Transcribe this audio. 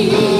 Sim.